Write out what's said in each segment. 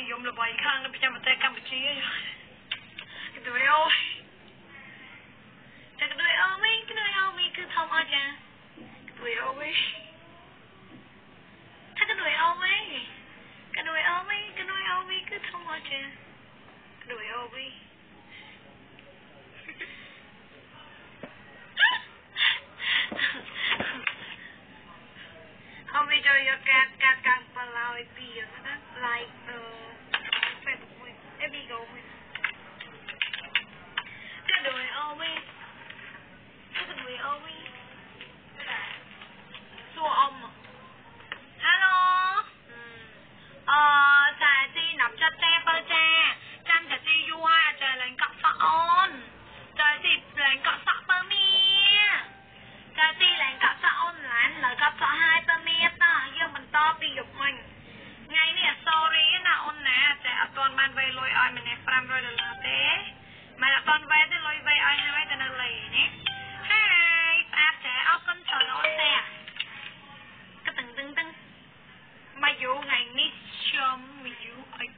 ពង់ពេញនិយមល្បីខាងនៅប្រចាំប្រទេសកម្ពុជាកន្ទុយអូយតែកន្ទុយអូមីកន្ទុយអូមីគឺធំអត់ចាកន្ទុយអូមីថាកន្ទុយអូមីកន្ទុយអូមីកន្ទុយអូមីគឺធំអត់ចាកន្ទុយអូមីអមីចូលយកកាត់កាត់កាំងបឡោយពីណា like អឺ Facebook មួយ Ebigo មួយក៏ដូចអូវីក៏ដូចអូវីសួរអ៊ំ Hello អឺចាទីណាប់ចិត្តទេបើចាចាំចាទីយូរហើយអាចលេងកក់សក់អូនចាទីលេងកក់សក់បើមៀចាទីលេងកក់សក់អូនឡានលើកក់សក់ហើយបើមៀតោះយើងបន្តពីយប់មិញថ្ងៃនេះ sorry ណាអូនណាតែអត់ទាន់ បានវេលុយឲ្យម្នាក់500ដុល្លារទេមិនអត់ទាន់វេទេលុយវេឲ្យហើយតែនៅលេណាហើយស្អាតចាអរគុណច្រើនអូនទេក៏តឹងតឹងតឹងមកយូរថ្ងៃនេះខ្ញុំមកយូរឲ្យ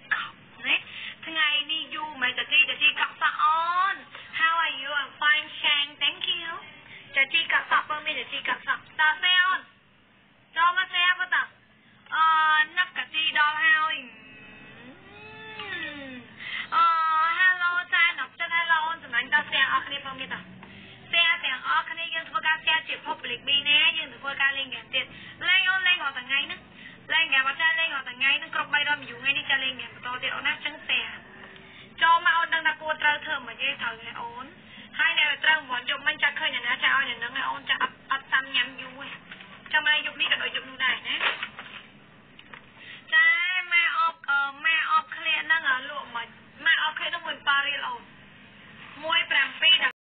ជា public B ណាយើងធ្វើការលេងហ្គេមទៀតលេងអូនលេងរាល់ថ្ងៃហ្នឹងលេងហ្គេមអត់ចាលេងរាល់ថ្ងៃហ្នឹងគ្រប់300មីយូថ្ងៃនេះចាលេងហ្គេមបន្តទៀតអូនណាចឹងស្ទះចូលមកអូនដឹងថាគួរត្រូវធ្វើមិនទេត្រូវទេអូនហើយនៅត្រូវរង្វាន់យប់មិញចាឃើញអ្នកណាចាឲ្យអ្នកហ្នឹងឲ្យអូនចាអត់អត់